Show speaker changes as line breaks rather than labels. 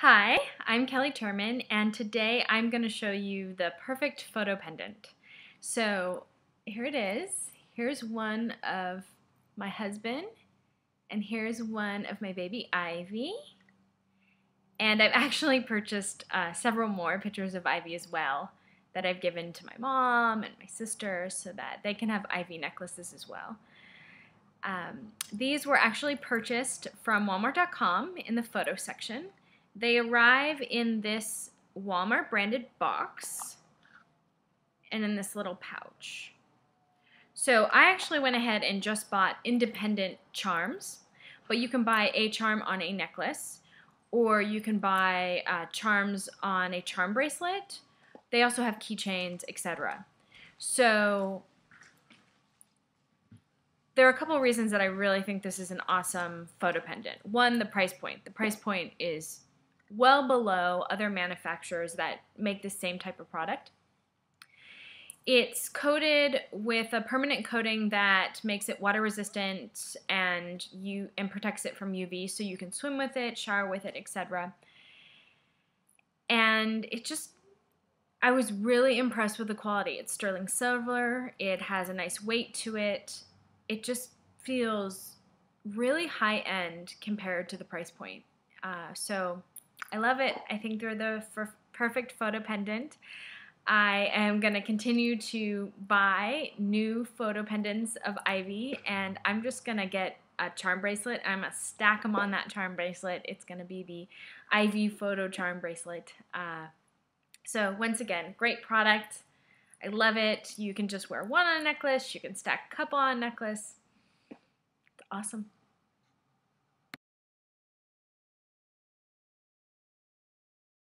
Hi, I'm Kelly Tirman, and today I'm going to show you the perfect photo pendant. So here it is. Here's one of my husband, and here's one of my baby Ivy. And I've actually purchased uh, several more pictures of Ivy as well that I've given to my mom and my sister so that they can have Ivy necklaces as well. Um, these were actually purchased from Walmart.com in the photo section. They arrive in this Walmart branded box and in this little pouch. So I actually went ahead and just bought independent charms, but you can buy a charm on a necklace or you can buy uh, charms on a charm bracelet. They also have keychains, etc. So there are a couple reasons that I really think this is an awesome photo pendant. One, the price point. The price point is well below other manufacturers that make the same type of product. It's coated with a permanent coating that makes it water resistant and you and protects it from UV so you can swim with it, shower with it, etc. And it just I was really impressed with the quality. It's sterling silver, it has a nice weight to it. It just feels really high end compared to the price point. Uh, so I love it. I think they're the perfect photo pendant. I am going to continue to buy new photo pendants of Ivy, and I'm just going to get a charm bracelet. I'm going to stack them on that charm bracelet. It's going to be the Ivy photo charm bracelet. Uh, so, once again, great product. I love it. You can just wear one on a necklace, you can stack a couple on a necklace. It's awesome.